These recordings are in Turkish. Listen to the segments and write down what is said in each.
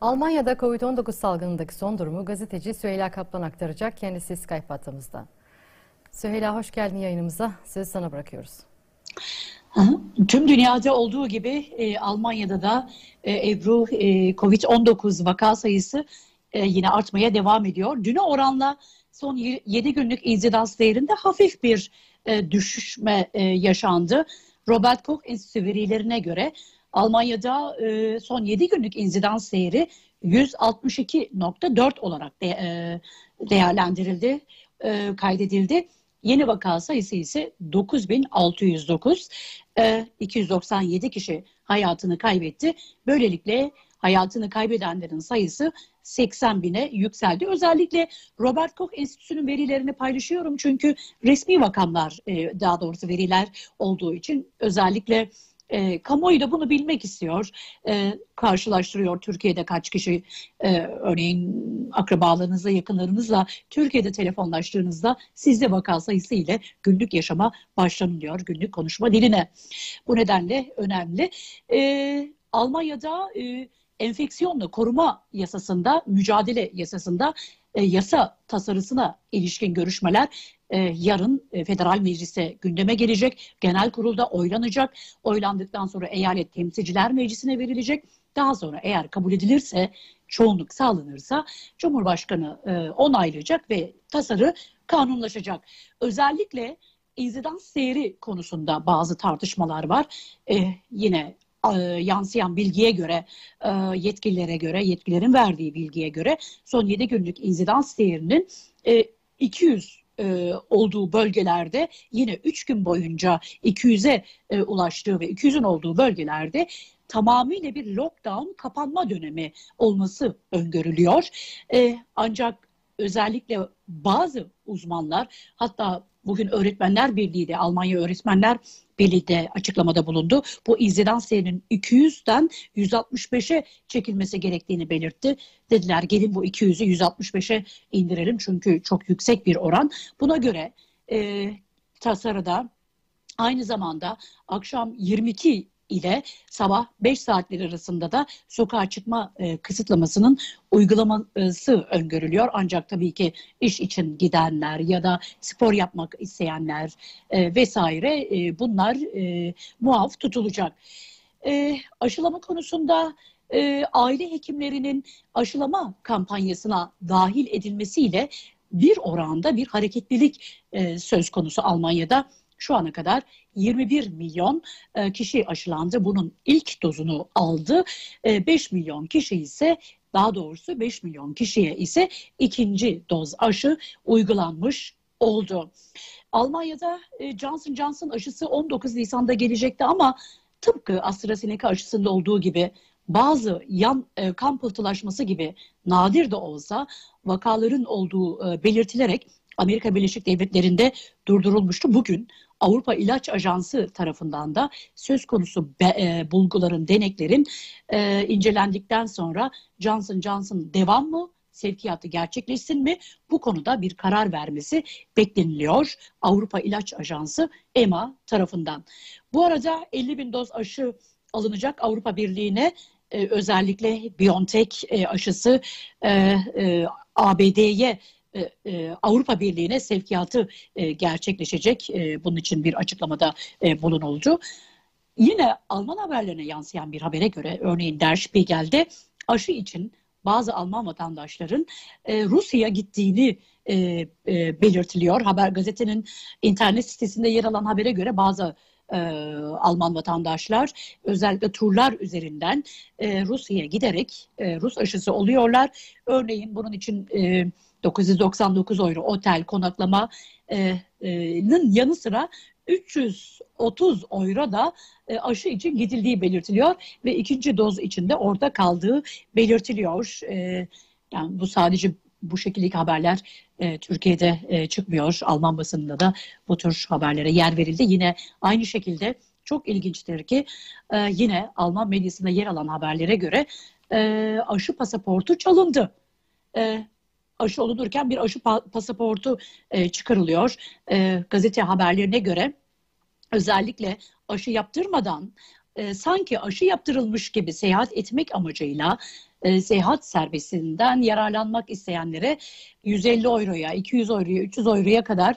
Almanya'da Covid-19 salgınındaki son durumu gazeteci Süheyla Kaplan aktaracak. Kendisi Skype hattımızda. Süheyla hoş geldin yayınımıza. Sözü sana bırakıyoruz. Tüm dünyada olduğu gibi e, Almanya'da da e, Ebru e, Covid-19 vaka sayısı e, yine artmaya devam ediyor. Düne oranla son 7 günlük insidans değerinde hafif bir e, düşüşme e, yaşandı. Robert Koch Enstitüsü verilerine göre Almanya'da e, son 7 günlük insidans değeri 162.4 olarak de, e, değerlendirildi, e, kaydedildi. Yeni vaka sayısı ise 9609. E, 297 kişi hayatını kaybetti. Böylelikle hayatını kaybedenlerin sayısı 80 bine yükseldi. Özellikle Robert Koch Enstitüsü'nün verilerini paylaşıyorum çünkü resmi rakamlar e, daha doğrusu veriler olduğu için özellikle e, kamuoyu da bunu bilmek istiyor. E, karşılaştırıyor Türkiye'de kaç kişi e, örneğin akrabalarınızla, yakınlarınızla Türkiye'de telefonlaştığınızda sizde vaka sayısı ile günlük yaşama başlanıyor. Günlük konuşma diline. Bu nedenle önemli. E, Almanya'da e, enfeksiyonla koruma yasasında, mücadele yasasında e, yasa tasarısına ilişkin görüşmeler e, yarın e, federal meclise gündeme gelecek. Genel kurulda oylanacak. Oylandıktan sonra eyalet temsilciler meclisine verilecek. Daha sonra eğer kabul edilirse, çoğunluk sağlanırsa Cumhurbaşkanı onaylayacak ve tasarı kanunlaşacak. Özellikle inzidans değeri konusunda bazı tartışmalar var. E, yine yansıyan bilgiye göre, e, yetkililere göre, yetkililerin verdiği bilgiye göre son 7 günlük inzidans değerinin e, 200 e, olduğu bölgelerde yine 3 gün boyunca 200'e e, ulaştığı ve 200'ün olduğu bölgelerde tamamıyla bir lockdown kapanma dönemi olması öngörülüyor. E, ancak özellikle bazı uzmanlar hatta bugün Öğretmenler Birliği de Almanya Öğretmenler Birliği de açıklamada bulundu. Bu inzidans sayının 200'den 165'e çekilmesi gerektiğini belirtti. Dediler gelin bu 200'ü 165'e indirelim çünkü çok yüksek bir oran. Buna göre e, tasarıda aynı zamanda akşam 22 ile sabah 5 saatleri arasında da sokağa çıkma e, kısıtlamasının uygulaması öngörülüyor. Ancak tabii ki iş için gidenler ya da spor yapmak isteyenler e, vesaire e, bunlar e, muaf tutulacak. E, aşılama konusunda e, aile hekimlerinin aşılama kampanyasına dahil edilmesiyle bir oranda bir hareketlilik e, söz konusu Almanya'da şu ana kadar 21 milyon e, kişi aşılandı. Bunun ilk dozunu aldı. 5 e, milyon kişi ise daha doğrusu 5 milyon kişiye ise ikinci doz aşı uygulanmış oldu. Almanya'da e, Johnson Johnson aşısı 19 Nisan'da gelecekti ama tıpkı AstraZeneca aşısında olduğu gibi bazı yan kan pıhtılaşması gibi nadir de olsa vakaların olduğu belirtilerek Amerika Birleşik Devletleri'nde durdurulmuştu. Bugün Avrupa İlaç Ajansı tarafından da söz konusu be, e, bulguların, deneklerin e, incelendikten sonra Johnson Johnson devam mı sevkiyatı gerçekleşsin mi? Bu konuda bir karar vermesi bekleniliyor Avrupa İlaç Ajansı EMA tarafından. Bu arada 50 bin doz aşı alınacak Avrupa Birliği'ne e, özellikle BioNTech e, aşısı e, e, ABD'ye e, e, Avrupa Birliği'ne sevkiyatı e, gerçekleşecek. bunun için bir açıklamada bulunuldu. Yine Alman haberlerine yansıyan bir habere göre örneğin Der Spiegel'de aşı için bazı Alman vatandaşların Rusya'ya gittiğini belirtiliyor. Haber gazetenin internet sitesinde yer alan habere göre bazı e, Alman vatandaşlar özellikle turlar üzerinden e, Rusya'ya giderek e, Rus aşısı oluyorlar. Örneğin bunun için e, 999 euro otel konaklamanın e, e, yanı sıra 330 euro da e, aşı için gidildiği belirtiliyor ve ikinci doz içinde orada kaldığı belirtiliyor. Yani bu sadece bu şekildeki haberler e, Türkiye'de e, çıkmıyor. Alman basınında da bu tür haberlere yer verildi. Yine aynı şekilde çok ilginçtir ki e, yine Alman medyasında yer alan haberlere göre e, aşı pasaportu çalındı. E, aşı olunurken bir aşı pasaportu e, çıkarılıyor. E, gazete haberlerine göre özellikle aşı yaptırmadan e, sanki aşı yaptırılmış gibi seyahat etmek amacıyla e, seyahat servisinden yararlanmak isteyenlere 150 euroya, 200 euroya, 300 euroya kadar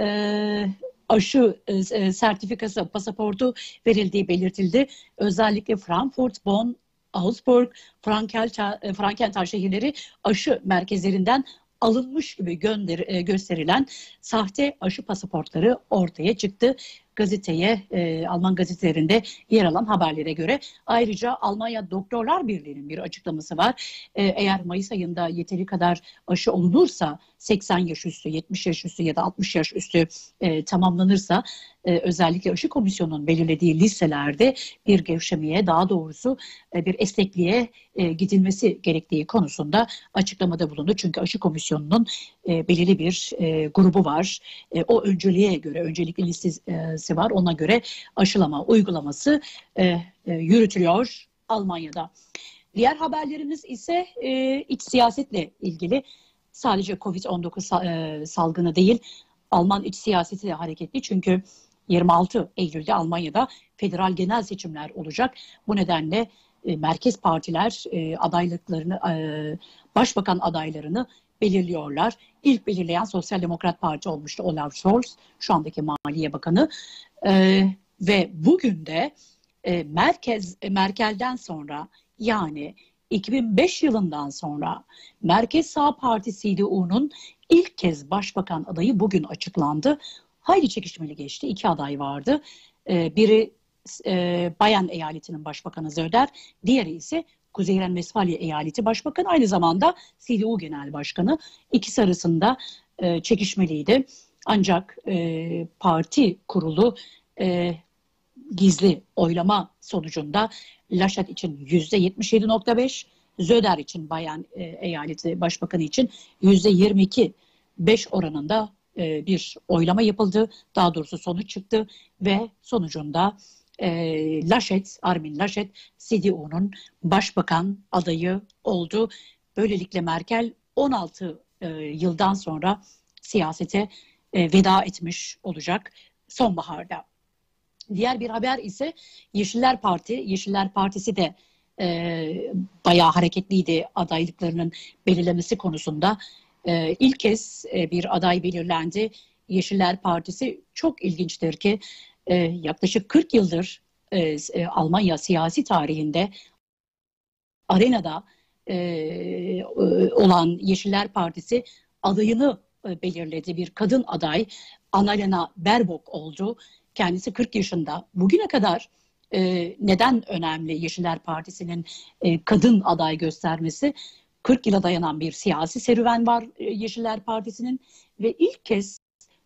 e, aşı e, e, sertifikası, pasaportu verildiği belirtildi. Özellikle Frankfurt, Bonn, Augsburg, e, Frankenthal şehirleri aşı merkezlerinden alınmış gibi gönder, e, gösterilen sahte aşı pasaportları ortaya çıktı gazeteye, e, Alman gazetelerinde yer alan haberlere göre. Ayrıca Almanya Doktorlar Birliği'nin bir açıklaması var. E, eğer Mayıs ayında yeteri kadar aşı olunursa 80 yaş üstü, 70 yaş üstü ya da 60 yaş üstü e, tamamlanırsa e, özellikle aşı komisyonunun belirlediği listelerde bir gevşemeye daha doğrusu e, bir esnekliğe e, gidilmesi gerektiği konusunda açıklamada bulundu. Çünkü aşı komisyonunun e, belirli bir e, grubu var. E, o önceliğe göre, öncelikli listesi var. Ona göre aşılama uygulaması e, e, yürütülüyor Almanya'da. Diğer haberlerimiz ise e, iç siyasetle ilgili sadece Covid-19 e, salgını değil, Alman iç siyaseti de hareketli. Çünkü 26 Eylül'de Almanya'da federal genel seçimler olacak. Bu nedenle e, merkez partiler e, adaylıklarını, e, başbakan adaylarını belirliyorlar. İlk belirleyen Sosyal Demokrat Parti olmuştu Olaf Scholz, şu andaki Maliye Bakanı. E, ve bugün de e, merkez e, Merkel'den sonra yani 2005 yılından sonra Merkez Sağ Parti CDU'nun ilk kez başbakan adayı bugün açıklandı. Hayli çekişmeli geçti. İki aday vardı. Ee, biri e, Bayan eyaletinin başbakanı Zöder, diğeri ise Kuzey Ren Vesfalya eyaleti başbakanı, aynı zamanda CDU genel başkanı. İkisi arasında e, çekişmeliydi. Ancak e, parti kurulu gizli oylama sonucunda Laşat için %77.5, Zöder için Bayan eyaleti başbakanı için %22 5 oranında e, bir oylama yapıldı. Daha doğrusu sonuç çıktı ve sonucunda e, Laşet, Armin Laşet CDU'nun başbakan adayı oldu. Böylelikle Merkel 16 e, yıldan sonra siyasete e, veda etmiş olacak sonbaharda. Diğer bir haber ise Yeşiller Parti. Yeşiller Partisi de e, bayağı hareketliydi adaylıklarının belirlemesi konusunda. E, ilk kez e, bir aday belirlendi. Yeşiller Partisi çok ilginçtir ki e, yaklaşık 40 yıldır e, e, Almanya siyasi tarihinde arenada e, olan Yeşiller Partisi adayını e, belirledi. Bir kadın aday Annalena Baerbock oldu. Kendisi 40 yaşında. Bugüne kadar e, neden önemli Yeşiller Partisi'nin e, kadın aday göstermesi? 40 yıla dayanan bir siyasi serüven var e, Yeşiller Partisi'nin ve ilk kez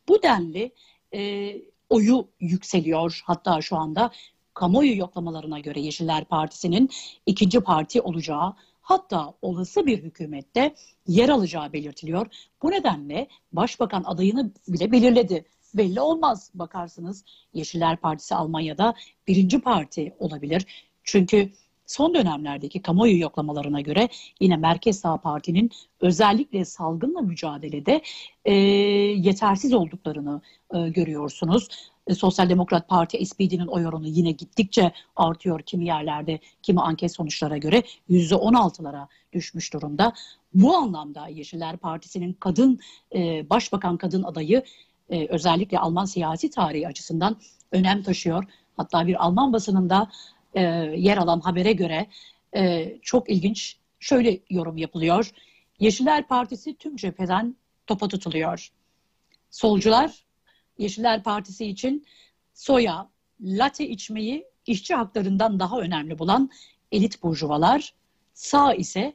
bu denli e, oyu yükseliyor. Hatta şu anda kamuoyu yoklamalarına göre Yeşiller Partisi'nin ikinci parti olacağı hatta olası bir hükümette yer alacağı belirtiliyor. Bu nedenle başbakan adayını bile belirledi belli olmaz. Bakarsınız Yeşiller Partisi Almanya'da birinci parti olabilir. Çünkü son dönemlerdeki kamuoyu yoklamalarına göre yine Merkez Sağ Parti'nin özellikle salgınla mücadelede e, yetersiz olduklarını e, görüyorsunuz. E, Sosyal Demokrat Parti SPD'nin oy oranı yine gittikçe artıyor kimi yerlerde, kimi anket sonuçlara göre %16'lara düşmüş durumda. Bu anlamda Yeşiller Partisi'nin kadın e, başbakan kadın adayı e, özellikle Alman siyasi tarihi açısından önem taşıyor. Hatta bir Alman basınında e, yer alan habere göre e, çok ilginç şöyle yorum yapılıyor. Yeşiller Partisi tüm cepheden topa tutuluyor. Solcular Yeşiller Partisi için soya, latte içmeyi işçi haklarından daha önemli bulan elit burjuvalar, sağ ise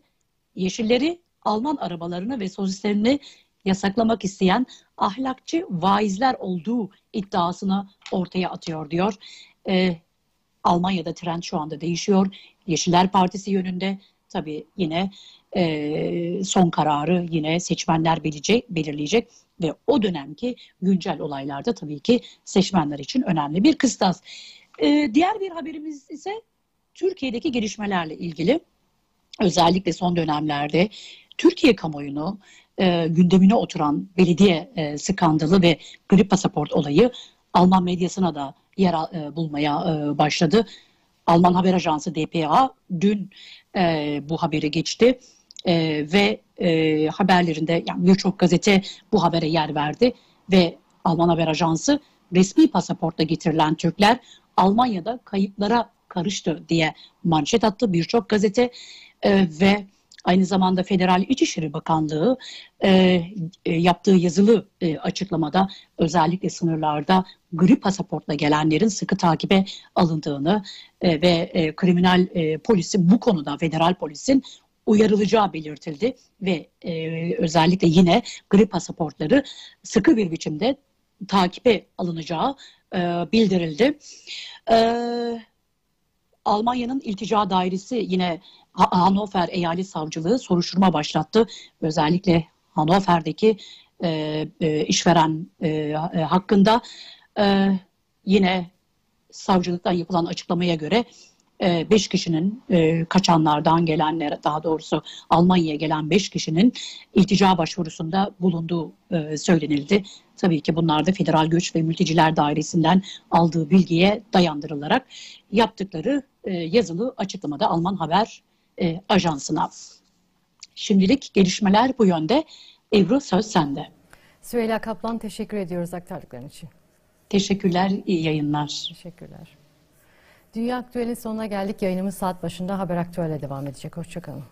yeşilleri Alman arabalarını ve sosislerini yasaklamak isteyen ahlakçı vaizler olduğu iddiasını ortaya atıyor diyor. Ee, Almanya'da trend şu anda değişiyor. Yeşiller Partisi yönünde tabii yine e, son kararı yine seçmenler belirleyecek, belirleyecek ve o dönemki güncel olaylarda tabii ki seçmenler için önemli bir kıstas. Ee, diğer bir haberimiz ise Türkiye'deki gelişmelerle ilgili. Özellikle son dönemlerde Türkiye kamuoyunu e, gündemine oturan belediye e, skandalı ve grip pasaport olayı Alman medyasına da yer e, bulmaya e, başladı. Alman haber ajansı DPA dün e, bu haberi geçti ve haberlerinde yani birçok gazete bu habere yer verdi ve Alman haber ajansı resmi pasaportla getirilen Türkler Almanya'da kayıplara karıştı diye manşet attı birçok gazete E, ve aynı zamanda Federal İçişleri Bakanlığı e, e, yaptığı yazılı e, açıklamada özellikle sınırlarda gri pasaportla gelenlerin sıkı takibe alındığını e, ve e, kriminal e, polisin bu konuda federal polisin uyarılacağı belirtildi ve e, özellikle yine gri pasaportları sıkı bir biçimde takibe alınacağı e, bildirildi. E, Almanya'nın iltica dairesi yine Hannover Eyalet Savcılığı soruşturma başlattı. Özellikle Hannover'deki e, e, işveren e, e, hakkında e, yine savcılıktan yapılan açıklamaya göre 5 kişinin e, kaçanlardan gelenler daha doğrusu Almanya'ya gelen 5 kişinin iltica başvurusunda bulunduğu e, söylenildi. Tabii ki bunlar da Federal Göç ve Mülteciler Dairesi'nden aldığı bilgiye dayandırılarak yaptıkları e, yazılı açıklamada Alman Haber e, Ajansı'na. Şimdilik gelişmeler bu yönde. Ebru söz sende. Süheyla Kaplan teşekkür ediyoruz aktardıkların için. Teşekkürler, iyi yayınlar. Teşekkürler. Dünya Aktüel'in sonuna geldik. Yayınımız saat başında Haber Aktüel'e devam edecek. Hoşçakalın.